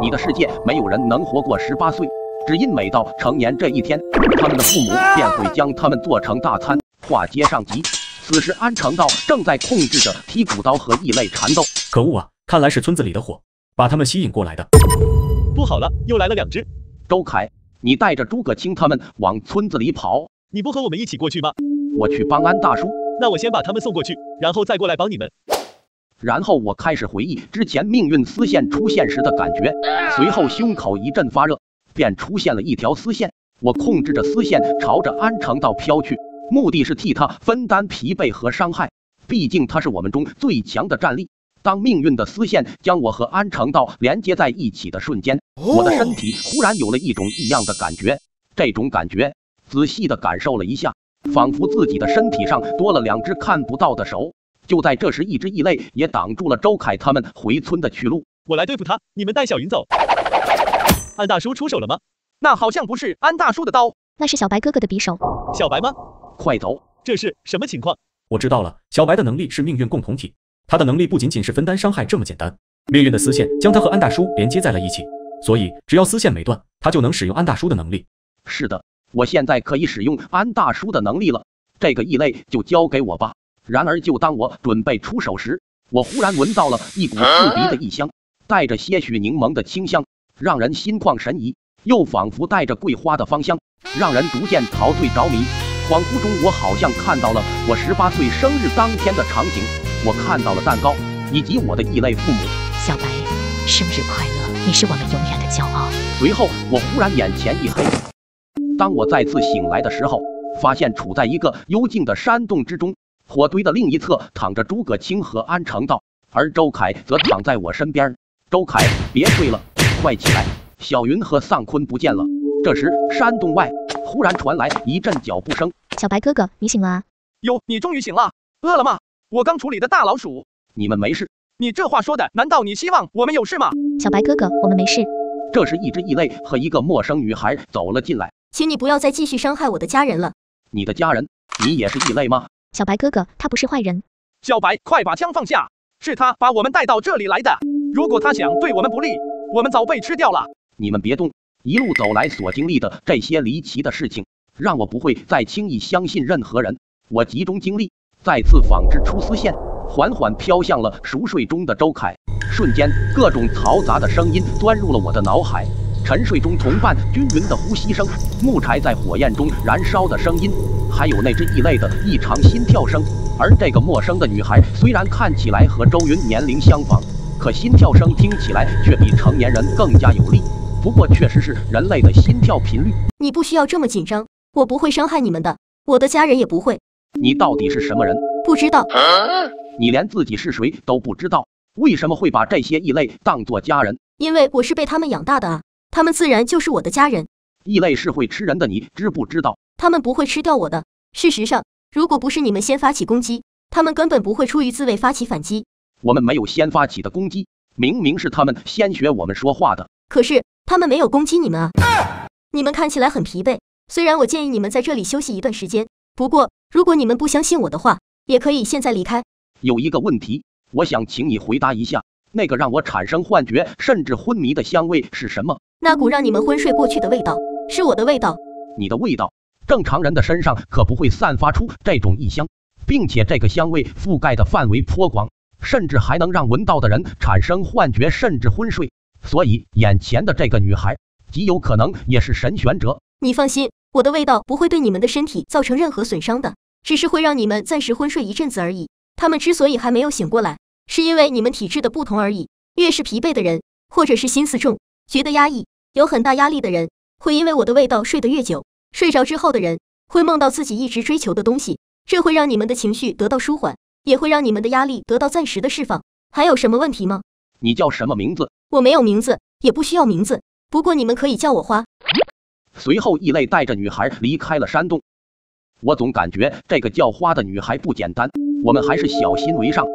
你的世界没有人能活过十八岁，只因每到成年这一天，他们的父母便会将他们做成大餐，话接上集。此时安成道正在控制着剔骨刀和异类缠斗。可恶啊！看来是村子里的火把他们吸引过来的。不好了，又来了两只。周凯，你带着诸葛青他们往村子里跑，你不和我们一起过去吗？我去帮安大叔。那我先把他们送过去，然后再过来帮你们。然后我开始回忆之前命运丝线出现时的感觉，随后胸口一阵发热，便出现了一条丝线。我控制着丝线朝着安成道飘去，目的是替他分担疲惫和伤害，毕竟他是我们中最强的战力。当命运的丝线将我和安成道连接在一起的瞬间，我的身体忽然有了一种异样的感觉。这种感觉，仔细的感受了一下，仿佛自己的身体上多了两只看不到的手。就在这时，一只异类也挡住了周凯他们回村的去路。我来对付他，你们带小云走。安大叔出手了吗？那好像不是安大叔的刀，那是小白哥哥的匕首。小白吗？快走！这是什么情况？我知道了，小白的能力是命运共同体。他的能力不仅仅是分担伤害这么简单，命运的丝线将他和安大叔连接在了一起，所以只要丝线没断，他就能使用安大叔的能力。是的，我现在可以使用安大叔的能力了，这个异类就交给我吧。然而，就当我准备出手时，我忽然闻到了一股刺鼻的异香，带着些许柠檬的清香，让人心旷神怡，又仿佛带着桂花的芳香，让人逐渐陶醉着迷。恍惚中，我好像看到了我十八岁生日当天的场景。我看到了蛋糕，以及我的异类父母。小白，生日快乐！你是我们永远的骄傲。随后，我忽然眼前一黑。当我再次醒来的时候，发现处在一个幽静的山洞之中，火堆的另一侧躺着诸葛青和安成道，而周凯则躺在我身边。周凯，别睡了，快起来！小云和丧坤不见了。这时，山洞外忽然传来一阵脚步声。小白哥哥，你醒了啊？哟，你终于醒了，饿了吗？我刚处理的大老鼠，你们没事？你这话说的，难道你希望我们有事吗？小白哥哥，我们没事。这时，一只异类和一个陌生女孩走了进来。请你不要再继续伤害我的家人了。你的家人？你也是异类吗？小白哥哥，他不是坏人。小白，快把枪放下！是他把我们带到这里来的。如果他想对我们不利，我们早被吃掉了。你们别动！一路走来所经历的这些离奇的事情，让我不会再轻易相信任何人。我集中精力。再次仿制出丝线，缓缓飘向了熟睡中的周凯。瞬间，各种嘈杂的声音钻入了我的脑海。沉睡中同伴均匀的呼吸声，木柴在火焰中燃烧的声音，还有那只异类的异常心跳声。而这个陌生的女孩，虽然看起来和周云年龄相仿，可心跳声听起来却比成年人更加有力。不过，确实是人类的心跳频率。你不需要这么紧张，我不会伤害你们的，我的家人也不会。你到底是什么人？不知道。你连自己是谁都不知道，为什么会把这些异类当作家人？因为我是被他们养大的啊，他们自然就是我的家人。异类是会吃人的，你知不知道？他们不会吃掉我的。事实上，如果不是你们先发起攻击，他们根本不会出于自卫发起反击。我们没有先发起的攻击，明明是他们先学我们说话的。可是他们没有攻击你们啊！你们看起来很疲惫，虽然我建议你们在这里休息一段时间，不过。如果你们不相信我的话，也可以现在离开。有一个问题，我想请你回答一下，那个让我产生幻觉甚至昏迷的香味是什么？那股让你们昏睡过去的味道，是我的味道。你的味道？正常人的身上可不会散发出这种异香，并且这个香味覆盖的范围颇广，甚至还能让闻到的人产生幻觉甚至昏睡。所以，眼前的这个女孩极有可能也是神选者。你放心，我的味道不会对你们的身体造成任何损伤的。只是会让你们暂时昏睡一阵子而已。他们之所以还没有醒过来，是因为你们体质的不同而已。越是疲惫的人，或者是心思重、觉得压抑、有很大压力的人，会因为我的味道睡得越久。睡着之后的人，会梦到自己一直追求的东西，这会让你们的情绪得到舒缓，也会让你们的压力得到暂时的释放。还有什么问题吗？你叫什么名字？我没有名字，也不需要名字。不过你们可以叫我花。随后，异类带着女孩离开了山洞。我总感觉这个叫花的女孩不简单，我们还是小心为上。